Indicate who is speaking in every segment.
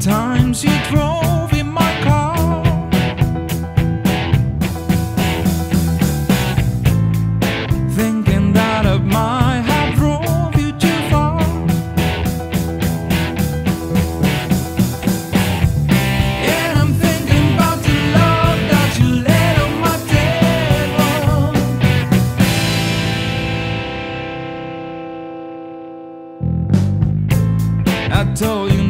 Speaker 1: times you drove in my car. Thinking that I might have drove you too far. And I'm thinking about the love that you laid on my table. I told you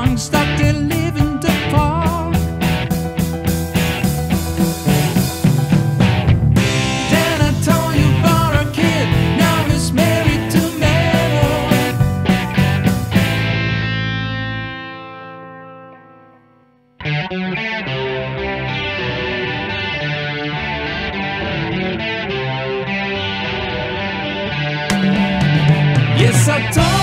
Speaker 1: swans that they live in the park. Then I told you about a kid, now he's married to Meryl. Yes, I told